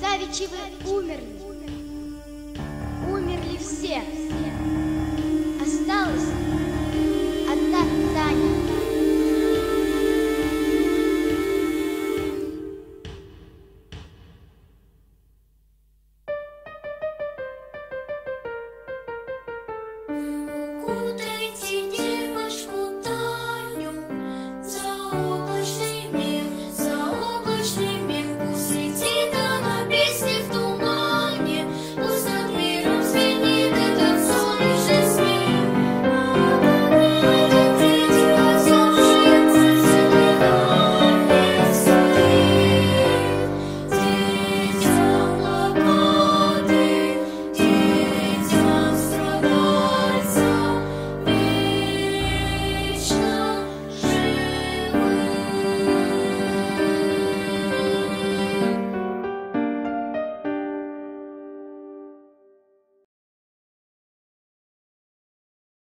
Старичевы умерли. Умерли все. Осталось.